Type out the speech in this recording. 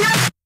Yeah.